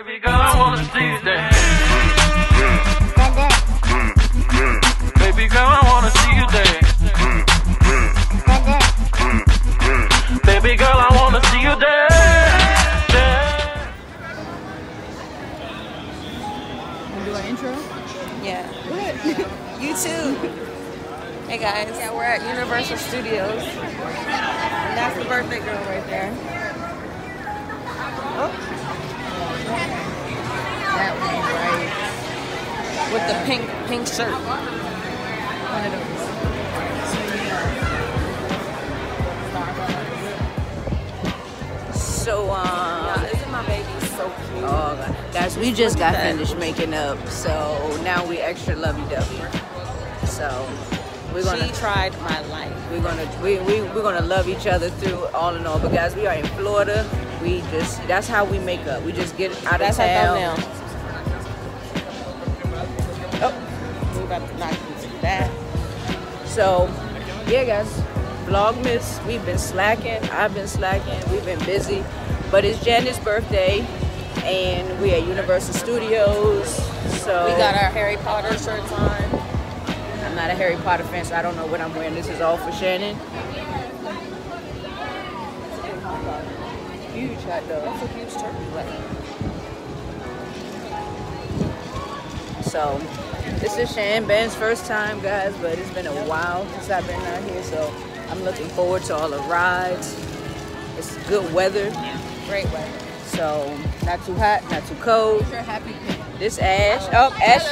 Baby girl, I wanna see you dance. Baby girl, I wanna see you dance. Baby girl, I wanna see you dance. dance. Do an intro? Yeah. you too. Hey guys. Yeah, we're at Universal Studios. And that's the birthday girl right there. With the pink pink shirt. One of those. So um isn't my baby so cute? Oh God. guys, we just got finished making up, so now we extra lovey dovey. So we're gonna She tried my life. We're gonna we, we we're gonna love each other through all in all. But guys, we are in Florida. We just that's how we make up. We just get out That's of town. Oh, we about to knock into that. So yeah, guys, Vlogmas. We've been slacking. I've been slacking. We've been busy. But it's Janet's birthday, and we at Universal Studios. So We got our Harry Potter shirts on. I'm not a Harry Potter fan, so I don't know what I'm wearing. This is all for Shannon. Huge hot dog. That's a huge turkey leg. So this is Shan Ben's first time, guys, but it's been a while since I've been out here. So I'm looking forward to all the rides. It's good weather, Great weather. so not too hot, not too cold. Happy. This Ash. Oh, Ash.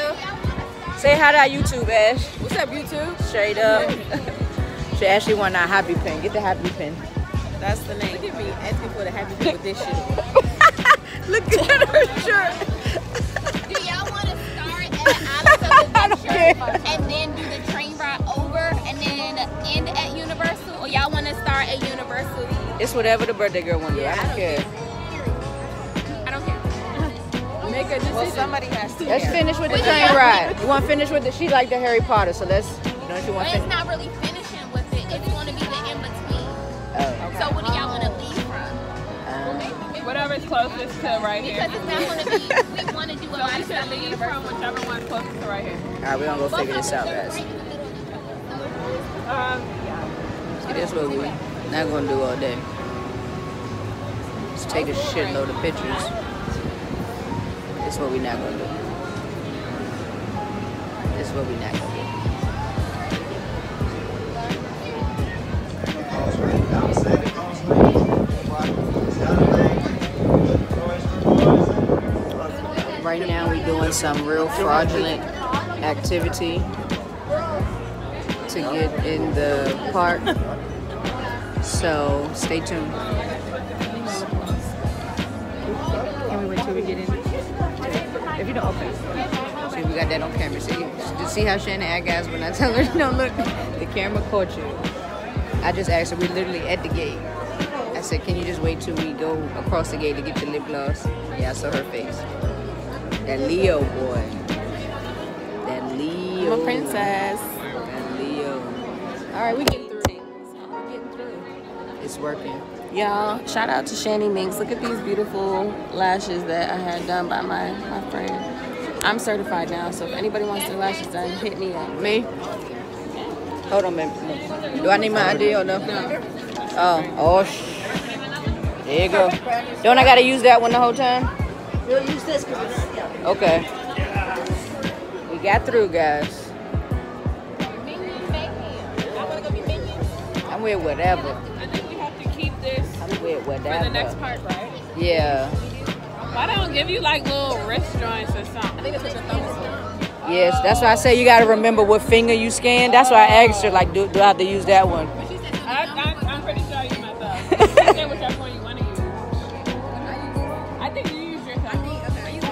Say hi to our YouTube, Ash. What's up, YouTube? Straight up. she actually want our happy pin. Get the happy pin. That's the name. Look at me asking for the happy pin with this shit. Look at her It's whatever the birthday girl wants to do. I don't care. I don't care. Make a decision. Well, somebody has to. Let's finish with the train ride. You want to finish with the? She like the Harry Potter, so let's. Don't you But want to it's finish? not really finishing with it. It's going to be the in between. Oh. So what do y'all want to leave from? Um, Whatever's closest to right here. Because it's not going to be. We want to do a So lot we of stuff should leave from whichever one's closest to right here. all right, we're gonna go figure this out, guys. Um, See, this what we not gonna do all day. Just take a shitload of pictures. This is what we not gonna do. This is what we not gonna do. Right now we're doing some real fraudulent activity to get in the park. So stay tuned. We wait till we get in? If you don't, okay. See, we got that on camera. See, you see how Shannon act guys when I tell her, no, look, the camera caught you. I just asked her, we literally at the gate. I said, can you just wait till we go across the gate to get the lip gloss? Yeah, I saw her face. That Leo boy. That Leo. I'm a princess. That Leo. All right, we getting through. We're getting through. It's working. Y'all, shout out to Shani Minks. Look at these beautiful lashes that I had done by my, my friend. I'm certified now, so if anybody wants their lashes done, hit me up. Me? Hold on, man. Do I need my ID or no? Oh, oh, sh- There you go. Don't I gotta use that one the whole time? We'll use this Okay. We got through, guys. I'm with whatever. This I'm for the next part, right? Yeah. Why don't give you like little wrist joints or something? I think it's like a thumbs up. Yes, that's why I say you gotta remember what finger you scan. That's why I asked her, like, do, do I have to use that one? I, I, I'm pretty sure you messed up. You whichever one you want to use. I think you use yours. I think okay. I use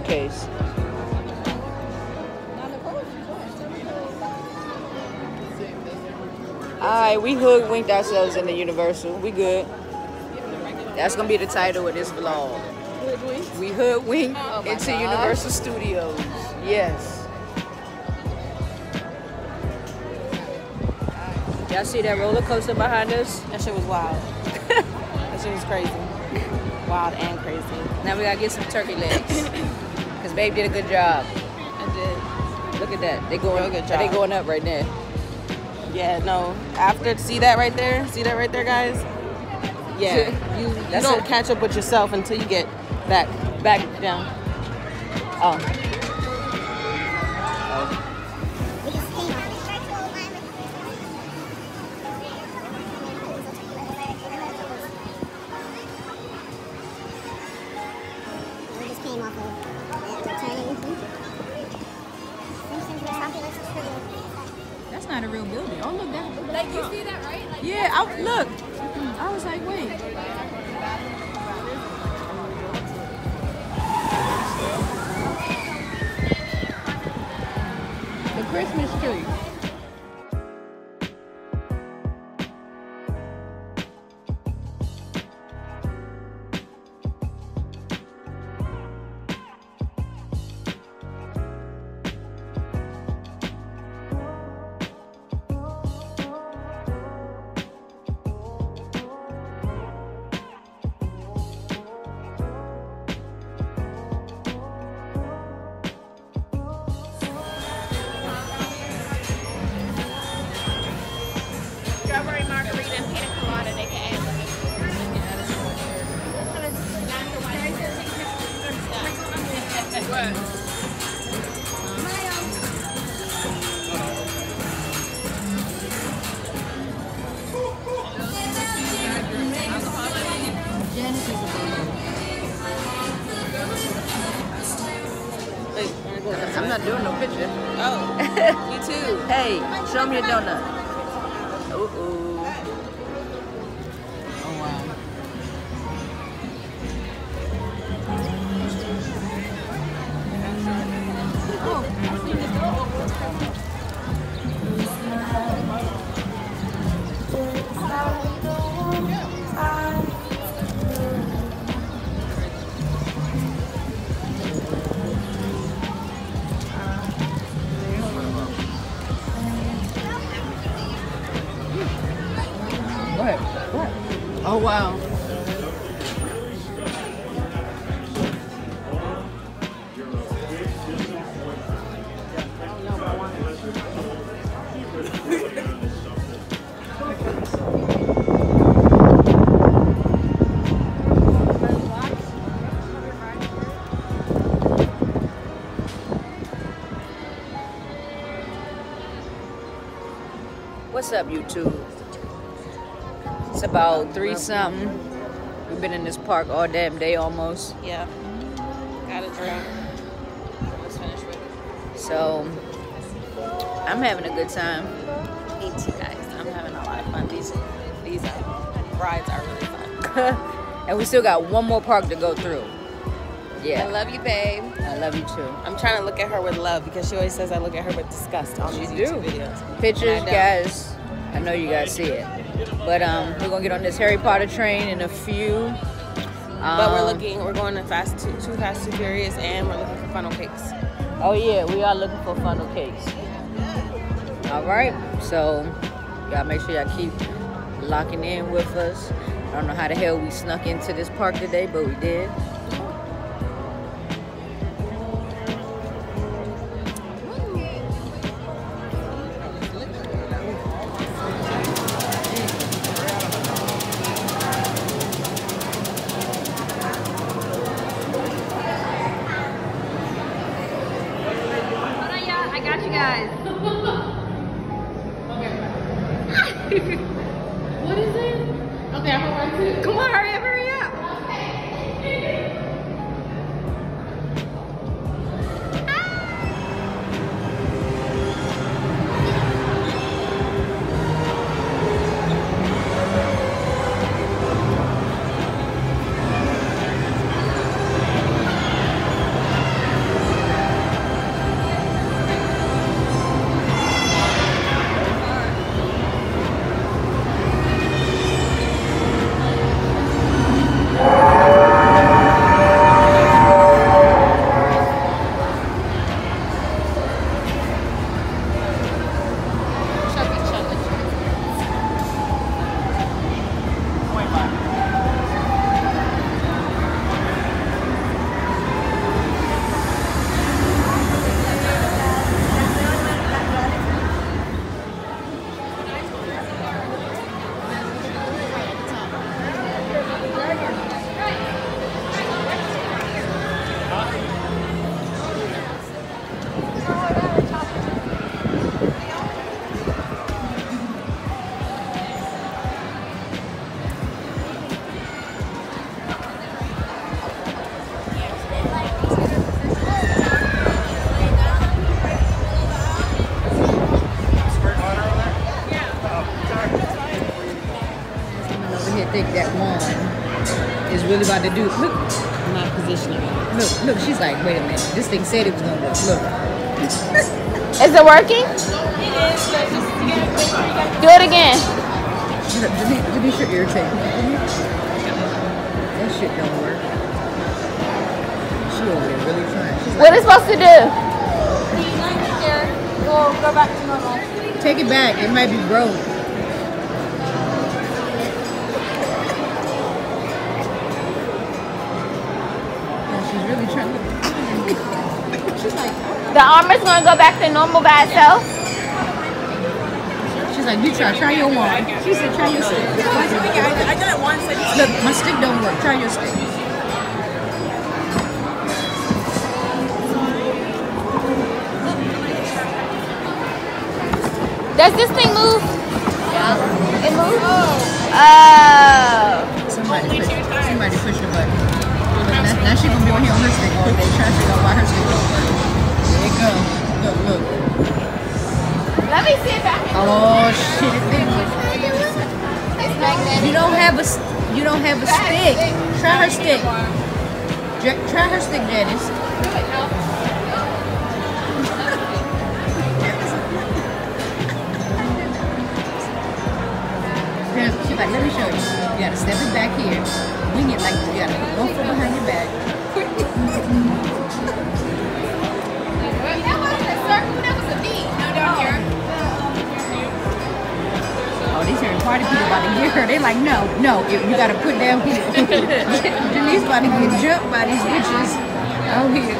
Kiara's Alright, we hoodwinked ourselves in the Universal. We good. That's gonna be the title of this vlog. We hoodwinked oh into Universal Studios. Yes. Y'all see that roller coaster behind us? That shit was wild. that shit was crazy. Wild and crazy. Now we gotta get some turkey legs. Cause babe did a good job. I did. Look at that. They going Real good They going up right there. Yeah, no. After see that right there? See that right there, guys? Yeah. You, you don't it. catch up with yourself until you get back back down. Oh. Building. Oh look, that. Like you see that, right? Like Yeah, I, look. I was like, wait. Oh wow. What's up, YouTube? It's about three something. We've been in this park all damn day almost. Yeah. Got a drink. Let's finish with it. So I'm having a good time. Me too, guys. I'm having a lot of fun. These these uh, rides are really fun. and we still got one more park to go through. Yeah. I love you, babe. I love you too. I'm trying to look at her with love because she always says I look at her with disgust on these YouTube do. videos. Pictures, I guys. I know you guys see it. But um, we're gonna get on this Harry Potter train in a few. But we're Um, looking. We're going to Fast Too, Too Fast Too Furious, and we're looking for funnel cakes. Oh yeah, we are looking for funnel cakes. All right, so y'all make sure y'all keep locking in with us. I don't know how the hell we snuck into this park today, but we did. Really about to do. Look, I'm not positioning it. look, look. She's like, wait a minute. This thing said it was gonna work. Look. Is it working? It is. Do it again. Look, Denise, Denise, you're irritating. That shit don't work. She over there really trying. She's What like, is it supposed to do? Go, go back to normal. take it back. It might be broke. The armor's gonna go back to normal by itself. she's like, you try, try your wand. She said, try your stick. I did it once. Look, my stick don't work. Try your stick. Does this thing move? Yeah. It moves? Oh. Uh, Oh shit! You don't have a, you don't have a stick. Try her stick. Try her stick, Janice. She's like, let me show you. You gotta step it back here. Wing it like you gotta one foot behind your back. These here party people about to get her. They like, no, no, you gotta put down here. Denise about to get jumped by these bitches out oh, here.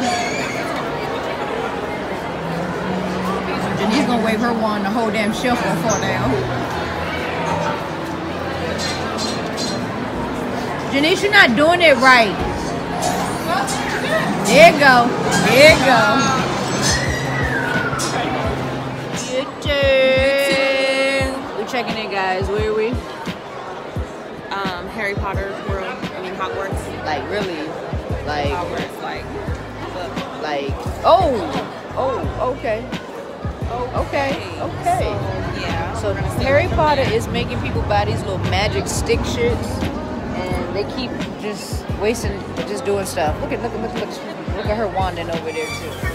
Denise gonna wave her wand, the whole damn shelf gonna fall down. Janice, you're not doing it right. There you go. There you go. Checking in, guys. Where are we? Um, Harry Potter world. I mean Hogwarts. Like really? Like Hogwarts, like look. like oh oh okay okay okay. Yeah. So Harry Potter is making people buy these little magic stick shits, and they keep just wasting, just doing stuff. Look at look at look at look, look at her wanding over there too.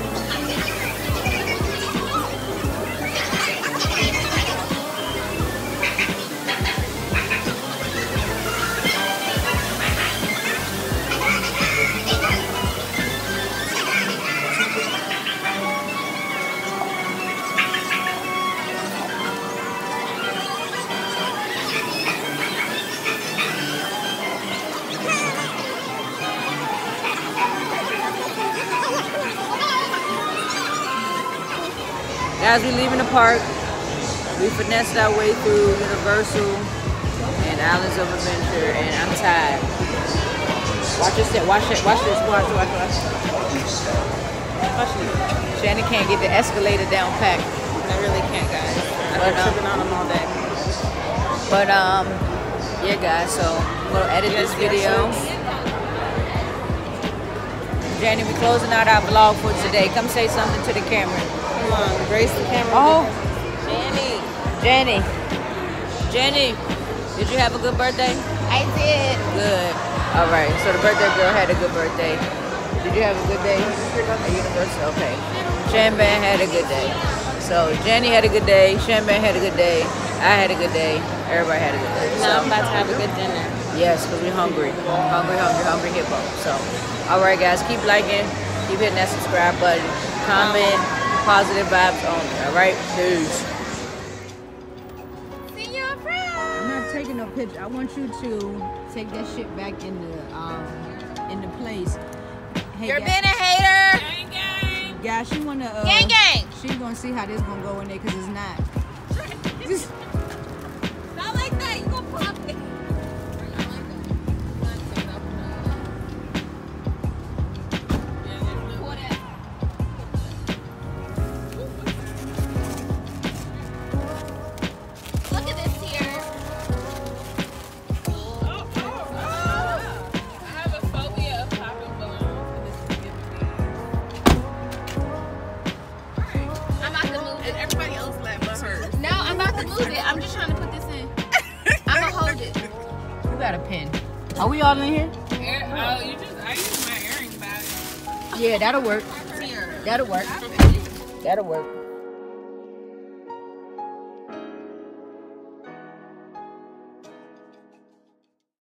Park. We finessed our way through Universal and Islands of Adventure, and I'm tired. Watch this, watch it, watch this, watch, watch, watch. Watch this. Shannon can't get the escalator down packed. I really can't, guys. I've But, been tripping on them all day. But um, yeah, guys. So I'm gonna edit this video. yes. Jenny, we're closing out our vlog for today. Come say something to the camera. Come on, grace the camera. Oh, Jenny. Jenny. Jenny, did you have a good birthday? I did. Good. All right. So the birthday girl had a good birthday. Did you have a good day? At Universal. Okay. Shanban had a good day. So Jenny had a good day. Shanban had a good day. I had a good day. Everybody had a good day. Now I'm about to have a good dinner. yes, because we're hungry. Hungry, hungry, hungry hippo. So, all right, guys. Keep liking. Keep hitting that subscribe button. Comment. Positive vibes only. All right. Peace. See you around. I'm not taking no picture. I want you to take that shit back in the um in the place. Hey, You're guys, being a hater. Gang, gang. guys, she wanna uh, Gang, gang. She gonna see how this gonna go in there because it's not. Not Are we all in here? Air, oh, you just, I use my earring bag. Yeah, that'll work. That'll work. That'll work.